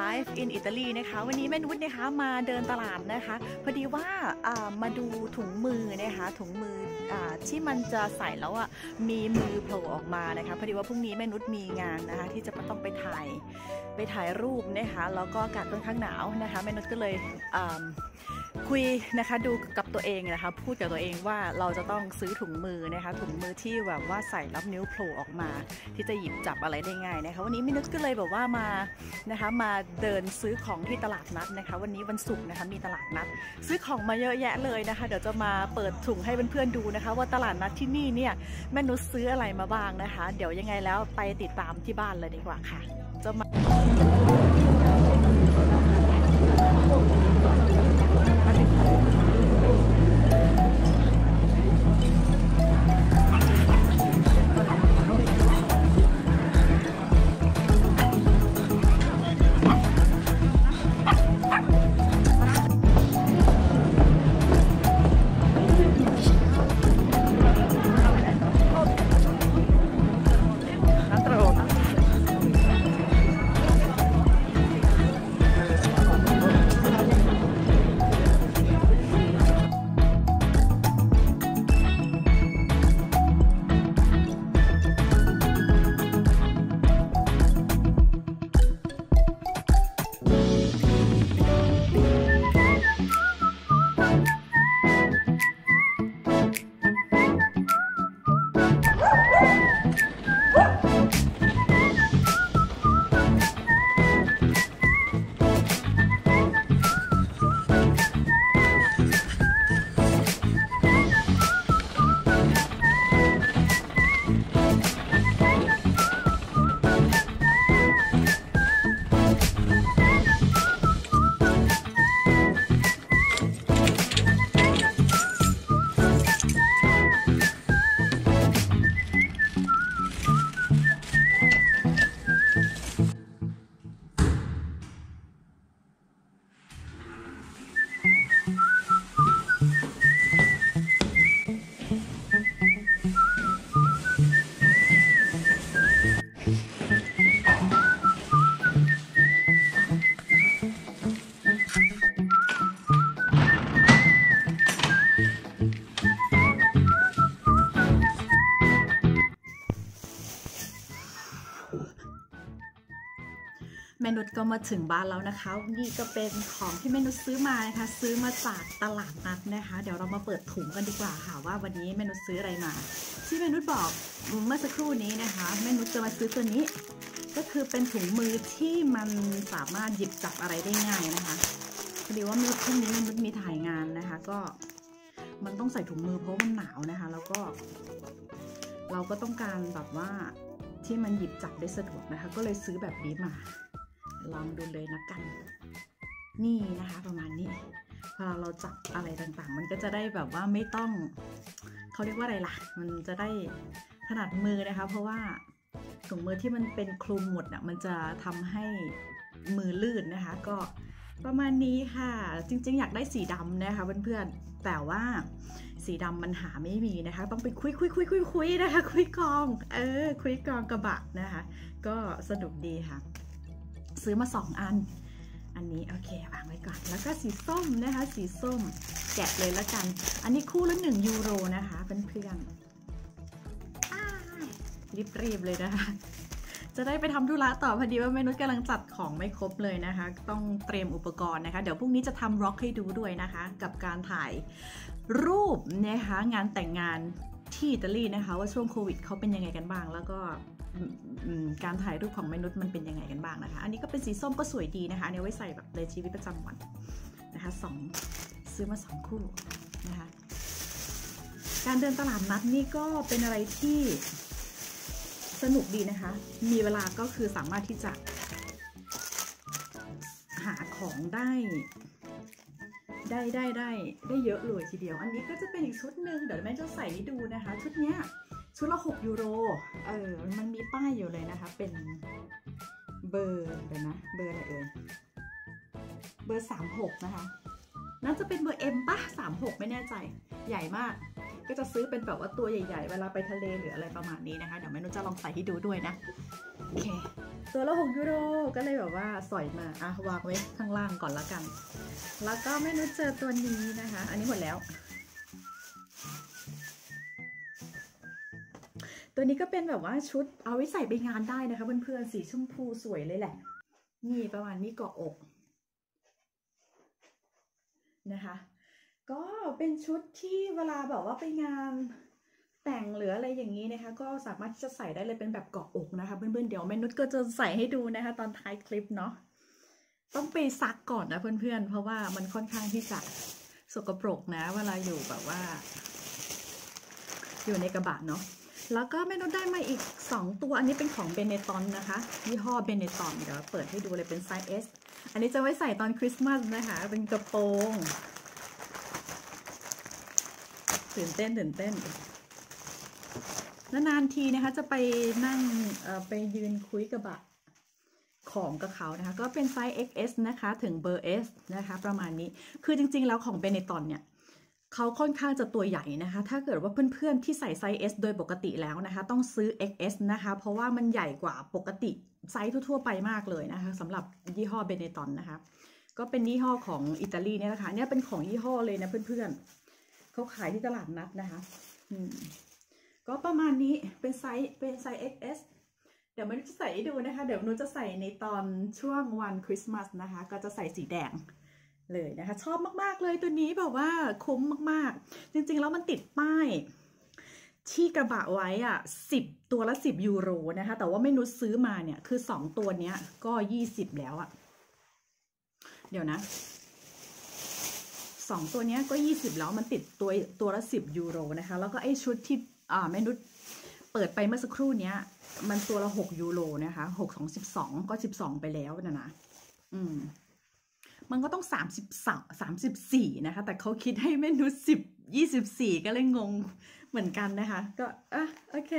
Life in Italy นะคะ วันนี้แม่นุชนะคะมาเดินตลาดนะคะ พอดีว่าามาดูถุงมือนะคะ ถุงมืออที่มันจะใส่แล้วอะมีมือโผล่ออกมานะคะ พอดีว่าพรุ่งนี้แม่นุชมีงานนะคะ ที่จะต้องไปถ่ายไปถ่ายรูปนะคะ แล้วก็อากาศค่อนข้างหนาวนะคะ แม่นุชก็เลย คุยนะคะดูกับตัวเองนะคะพูดกับตัวเองว่าเราจะต้องซื้อถุงมือนะคะถุงมือที่แบบว่าใส่รับนิ้วโผล่ออกมา ที่จะหยิบจับอะไรได้ง่ายนะคะวันนี้มินุชก็เลยแบบว่ามานะคะมาเดินซื้อของที่ตลาดนัดนะคะ วันนี้วันศุกร์นะคะมีตลาดนัด ซื้อของมาเยอะแยะเลยนะคะ เดี๋ยวจะมาเปิดถุงให้เพื่อนๆดูนะคะ ว่าตลาดนัดที่นี่เนี่ยแม่นุชซื้ออะไรมาบ้างนะคะ เดี๋ยวยังไงแล้วไปติดตามที่บ้านเลยดีกว่าค่ะจะมา มนุษก็มาถึงบ้านแล้วนะคะ นี่ก็เป็นของที่แมนุซื้อมานะคะ ซื้อมาจากตลาดนัดนะคะ เดี๋ยวเรามาเปิดถุงกันดีกว่าค่ะว่าวันนี้แมนุซื้ออะไรมา ที่แมนุบอกเมื่อสักครู่นี้นะคะแมนุจะมาซื้อตัวนี้ ก็คือเป็นถุงมือที่มันสามารถหยิบจับอะไรได้ง่ายนะคะพอดีว่าเมื่อพรุ่งนี้แมนุมีถ่ายงานนะคะ ก็มันต้องใส่ถุงมือเพราะมันหนาวนะคะ แล้วก็ เราก็ต้องการแบบว่าที่มันหยิบจับได้สะดวกนะคะ ก็เลยซื้อแบบนี้มา ลองดูเลยนะกัน นี่นะคะประมาณนี้พอเราจับอะไรต่างๆ มันก็จะได้แบบว่าไม่ต้องเขาเรียกว่าอะไรล่ะ มันจะได้ถนัดมือนะคะ เพราะว่าถุงมือที่มันเป็นคลุมหมดอะมันจะทำให้มือลื่นนะคะ ก็ประมาณนี้ค่ะ จริงๆ อยากได้สีดำนะคะเพื่อนๆแต่ว่าสีดำมันหาไม่มีนะคะ ต้องไปคุยคุยคุยคุยคุยนะคะ คุยกอง เออ คุยกองกระบะนะคะ ก็สนุกดีค่ะ ซื้อมา 2 อัน อันนี้โอเควางไว้ก่อน แล้วก็สีส้มนะคะ สีส้มแกะเลยละกัน อันนี้คู่ละ1ยูโรนะคะเพื่อนๆรีบๆเลยนะคะจะได้ไปทำธุระต่อพอดีว่าเมนุษย์กำลังจัดของไม่ครบเลยนะคะ ต้องเตรียมอุปกรณ์นะคะ เดี๋ยวพรุ่งนี้จะทำร็อกให้ดูด้วยนะคะ กับการถ่ายรูปนะคะงานแต่งงานที่อิตาลีนะคะ ว่าช่วงโควิดเขาเป็นยังไงกันบ้างแล้วก็ การถ่ายรูปของมนุษย์มันเป็นยังไงกันบ้างนะคะ อันนี้ก็เป็นสีส้มก็สวยดีนะคะอันนี้ไว้ใส่แบบในชีวิตประจำวันนะคะสองซื้อมาสองคู่นะคะการเดินตลาดนัดนี่ก็เป็นอะไรที่สนุกดีนะคะ มีเวลาก็คือสามารถที่จะหาของได้ได้ได้ได้ได้เยอะเลยทีเดียว อันนี้ก็จะเป็นอีกชุดหนึ่งเดี๋ยวแม่จะใส่ให้ดูนะคะ ชุดเนี้ย ชุดละ 6 ยูโร เออ มันมีป้ายอยู่เลยนะคะ เป็นเบอร์เดี๋ยวนะ เบอร์อะไรเอ่ย เบอร์ 36 นะคะ น่าจะเป็นเบอร์ M ป่ะ 36 ไม่แน่ใจ ใหญ่มาก ก็จะซื้อเป็นแบบว่าตัวใหญ่ๆ เวลาไปทะเลหรืออะไรประมาณนี้นะคะ เดี๋ยวแม่นุชจะลองใส่ให้ดูด้วยนะ โอเค ตัวละ 6 ยูโร ก็เลยแบบว่าสอยมา อะ วางไว้ข้างล่างก่อนละกัน แล้วก็แม่นุชเจอตัวนี้นะคะ อันนี้หมดแล้ว ตัวนี้ก็เป็นแบบว่าชุดเอาไว้ใส่ไปงานได้นะคะเพื่อนๆสีชมพูสวยเลยแหละ นี่ประมาณนี้เกาะอกนะคะ ก็เป็นชุดที่เวลาแบบว่าไปงานแต่งหรืออะไรอย่างนี้นะคะ ก็สามารถที่จะใส่ได้เลยเป็นแบบเกาะอกนะคะเพื่อนๆเดี๋ยวแม่นุชก็จะใส่ให้ดูนะคะ ตอนท้ายคลิปเนาะต้องไปซักก่อนนะเพื่อนๆ เพราะว่ามันค่อนข้างที่จะสกปรกนะ เวลาอยู่แบบว่า อยู่ในกระบะเนาะ แล้วก็แม่นุชได้มาอีก 2 ตัว อันนี้เป็นของเบเนตอนนะคะ ยี่ห้อเบเนตอนเดี๋ยวเปิดให้ดูเลยเป็นไซส์ S อันนี้จะไว้ใส่ตอนคริสต์มาสนะคะ เป็นกระโปรงตื่นเต้นตื่นเต้นนานๆทีนะคะจะไปนั่งไปยืนคุยกระบะของกับเขานะคะ ก็เป็นไซส์ XS นะคะ ถึงเบอร์ S นะคะ ประมาณนี้คือจริงๆแล้วของ Benetton เนี่ย เขาค่อนข้างจะตัวใหญ่นะคะ ถ้าเกิดว่าเพื่อนๆที่ใส่ไซส์ S โดยปกติแล้วนะคะ ต้องซื้อ XS นะคะ เพราะว่ามันใหญ่กว่าปกติไซส์ทั่วๆไปมากเลยนะคะสำหรับยี่ห้อ Benetton นะคะ ก็เป็นยี่ห้อของอิตาลีเนี่ยนะคะเนี่ยเป็นของยี่ห้อเลยนะเพื่อนๆเขาขายที่ตลาดนัดนะคะก็ประมาณนี้เป็นไซส์เป็นไซส์ XS เดี๋ยวมันจะใส่ดูนะคะ เดี๋ยวนุชจะใส่ในตอนช่วงวันคริสต์มาสนะคะ ก็จะใส่สีแดง เลยนะคะ ชอบมากๆเลยตัวนี้แบบว่าคุ้มมากๆ จริงๆ แล้วมันติดป้ายที่กระบะไว้อะสิบตัวละสิบยูโรนะคะ แต่ว่าไม่นุชซื้อมาเนี่ยคือสองตัวเนี้ยก็ยี่สิบแล้วอะ เดี๋ยวนะสองตัวเนี้ยก็ยี่สิบแล้วมันติดตัวตัวละสิบยูโรนะคะ แล้วก็ไอชุดที่อ่าแม่นุชเปิดไปเมื่อสักครู่เนี้ย มันตัวละหกยูโรนะคะหกสองสิบสองก็สิบสองไปแล้วนะนะอืม มันก็ต้องสามสิบสามสามสิบสี่นะคะ แต่เขาคิดให้เมนูสิบยี่สิบสี่ก็เลยงงเหมือนกันนะคะ ก็อะโอเค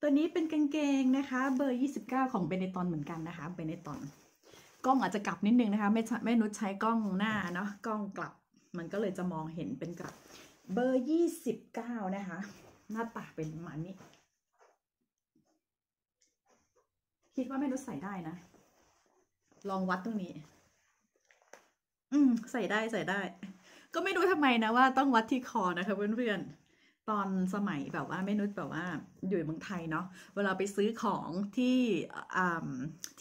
ตัวนี้เป็นกางเกงนะคะ เบอร์ยี่สิบเก้าของเบเนตอนเหมือนกันนะคะเบเนตอนกล้องอาจจะกลับนิดนึงนะคะไม่ไม่นุชใช้กล้องหน้าเนาะกล้องกลับ มันก็เลยจะมองเห็นเป็นกลับ เบอร์ยี่สิบเก้านะคะ หน้าตาเป็นประมาณนี้ คิดว่าไม่นุชใส่ได้นะ ลองวัดตรงนี้ อืม ใส่ได้ใส่ได้ ก็ไม่รู้ทำไมนะว่าต้องวัดที่คอนะคะเพื่อนๆ ตอนสมัยแบบว่าไม่นุชแบบว่าอยู่เมืองไทยเนาะเวลาไปซื้อของที่อ่า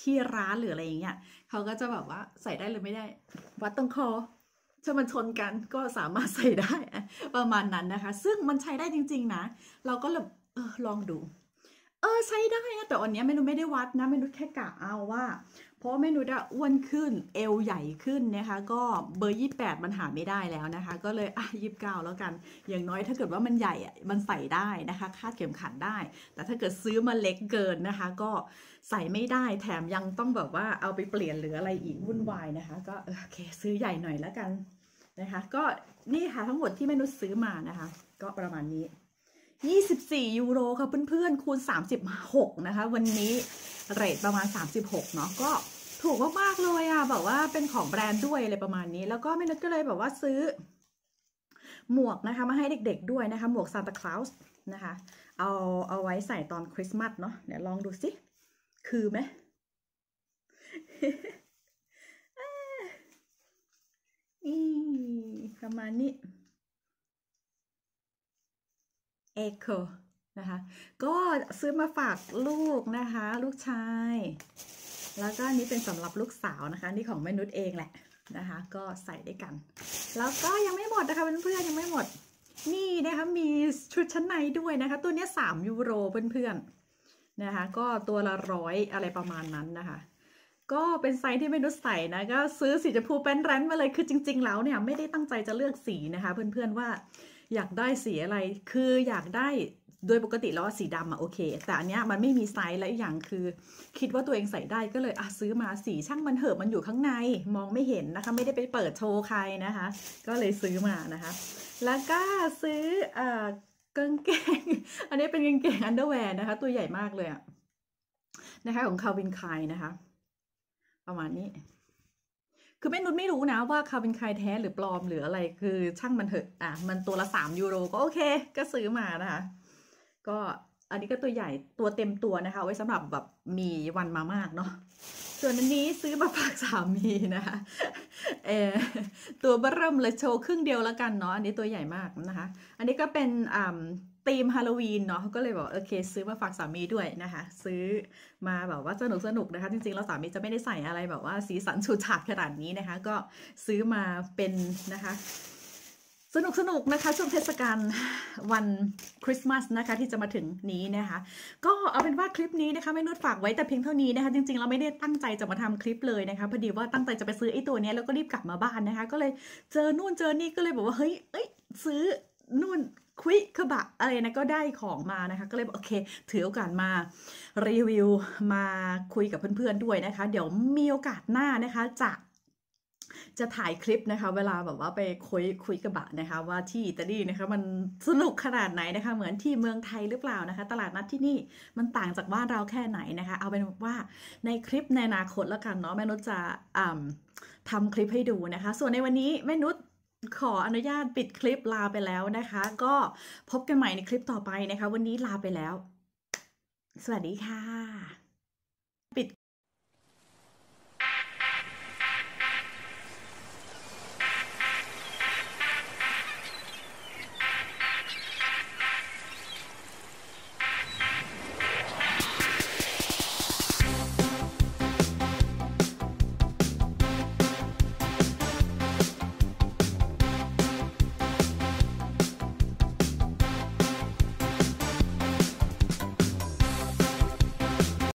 ที่ร้านหรืออะไรอย่างเงี้ยเขาก็จะแบบว่าใส่ได้หรือไม่ได้ วัดตรงคอถ้ามันชนกันก็สามารถใส่ได้ประมาณนั้นนะคะ ซึ่งมันใช้ได้จริง ๆ นะ เราก็เลยเออลองดู เออใช้ได้นะแต่วันนี้เมนูไม่ได้วัดนะเมนูแค่กะเอาว่า เพราะเมนูจะอ้วนขึ้นเอวใหญ่ขึ้นนะคะ ก็เบอร์ยี่แปดมันหาไม่ได้แล้วนะคะ ก็เลยอะยี่เก้าแล้วกัน อย่างน้อยถ้าเกิดว่ามันใหญ่มันใส่ได้นะคะ คาดเข็มขัดได้ แต่ถ้าเกิดซื้อมาเล็กเกินนะคะ ก็ใส่ไม่ได้แถมยังต้องแบบว่าเอาไปเปลี่ยนหรืออะไรอีกวุ่นวายนะคะ ก็โอเคซื้อใหญ่หน่อยแล้วกันนะคะ ก็นี่ค่ะทั้งหมดที่เมนูซื้อมานะคะ ก็ประมาณนี้24 ยูโรค่ะเพื่อนๆ คูณ 36 นะคะ วันนี้เรทประมาณ 36 เนาะก็ ถูกมากๆเลยอะแบบว่าเป็นของแบรนด์ด้วยอะไรประมาณนี้ แล้วก็แม่นุชก็เลยแบบว่าซื้อ หมวกนะคะมาให้เด็ก ๆ ด้วยนะคะ หมวกซานตาคลาสนะคะ เอาเอาไว้ใส่ตอนคริสต์มาสเนาะเดี๋ยวลองดูสิ คือไหมนี่ประมาณนี้ยูโรนะคะ ก็ซื้อมาฝากลูกนะคะ ลูกชาย แล้วก็อันนี้เป็นสำหรับลูกสาวนะคะ นี่ของแม่นุชเองแหละนะคะ ก็ใส่ด้วยกัน แล้วก็ยังไม่หมดนะคะเพื่อนๆยังไม่หมด นี่นะคะมีชุดชั้นในด้วยนะคะ ตัวนี้3ยูโรเพื่อนๆนะคะ ก็ตัวละร้อยอะไรประมาณนั้นนะคะก็เป็นไซส์ที่แม่นุชใส่นะก็ซื้อสีชมพูเป็น random มาเลยคือจริง ๆ แล้วเนี่ยไม่ได้ตั้งใจจะเลือกสีนะคะ เพื่อนๆว่าอยากได้สีอะไรคืออยากได้ โดยปกติแล้วสีดำอะโอเค แต่อันเนี้ยมันไม่มีไซส์และอย่างคือ คิดว่าตัวเองใส่ได้ก็เลยอะซื้อมาสีช่างมันเหอะมันอยู่ข้างในมองไม่เห็นนะคะ ไม่ได้ไปเปิดโชว์ใครนะคะ ก็เลยซื้อมานะคะ แล้วก็ซื้ออ่ากางเกง อันนี้เป็นกางเกง underwear นะคะ ตัวใหญ่มากเลยอะนะคะ ของ Calvin Klein นะคะ ประมาณนี้คือแม่นุชไม่รู้นะว่าเขาเป็นใครแท้หรือปลอมหรืออะไรคือช่างมันเถอะอะมันตัวละสามยูโรก็โอเค ก็ซื้อมานะคะ ก็อันนี้ก็ตัวใหญ่ตัวเต็มตัวนะคะ ไว้สำหรับแบบมีวันมามากเนาะส่วนอันนี้ซื้อมาฝากสามีนะคะเออตัวเบริ่มเลยโชว์ครึ่งเดียวแล้วกันเนาะอันนี้ตัวใหญ่มากนะคะ อันนี้ก็เป็นอ่าธีมฮาโลวีนเนาะก็เลยบอกโอเค ซื้อมาฝากสามีด้วยนะคะ ซื้อมาแบบว่าสนุกสนุกนะคะ จริงๆแล้วสามีจะไม่ได้ใส่อะไรแบบว่าสีสันฉูดฉาดขนาดนี้นะคะ ก็ซื้อมาเป็นนะคะ สนุกสนุกนะคะ ช่วงเทศกาลวันคริสต์มาสนะคะที่จะมาถึงนี้นะคะ ก็เอาเป็นว่าคลิปนี้นะคะไม่นุชฝากไว้แต่เพียงเท่านี้นะคะ จริงๆเราไม่ได้ตั้งใจจะมาทำคลิปเลยนะคะพอดีว่าตั้งใจจะไปซื้อไอ้ตัวนี้แล้วก็รีบกลับมาบ้านนะคะ ก็เลยเจอนู่นเจอนี่ก็เลยบอกว่าเฮ้ยเอ้ยซื้อนู่นคุยขบะอะไรนะก็ได้ของมานะคะ ก็เลยบอกโอเค ถือโอกาสมารีวิวมาคุยกับเพื่อนๆด้วยนะคะ เดี๋ยวมีโอกาสหน้านะคะจะ จะถ่ายคลิปนะคะ เวลาแบบว่าไปคุยคุยกระบะนะคะ ว่าที่อิตาลีนะคะมันสนุกขนาดไหนนะคะ เหมือนที่เมืองไทยหรือเปล่านะคะ ตลาดนัดที่นี่มันต่างจากบ้านเราแค่ไหนนะคะ เอาเป็นว่าในคลิปในอนาคตแล้วกันเนาะแม่นุชจะทำคลิปให้ดูนะคะ ส่วนในวันนี้แม่นุชขออนุญาตปิดคลิปลาไปแล้วนะคะ ก็พบกันใหม่ในคลิปต่อไปนะคะ วันนี้ลาไปแล้ว สวัสดีค่ะ